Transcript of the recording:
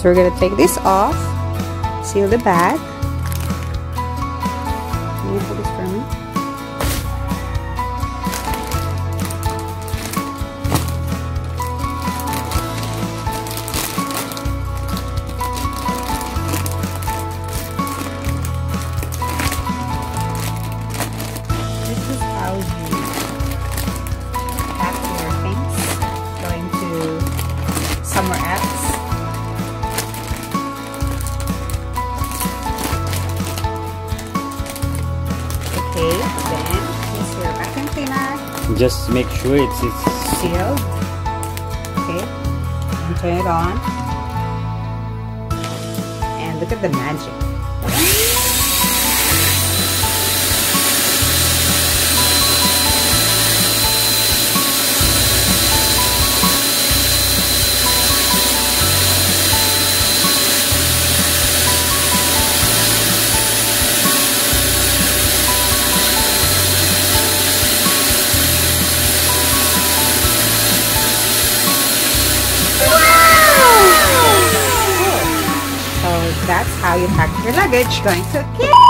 So we're gonna take this off, seal the bag. Can you hold this for me? This is Just make sure it's it's sealed. Okay, and turn it on. And look at the magic. That's how you pack your luggage going to Kenya.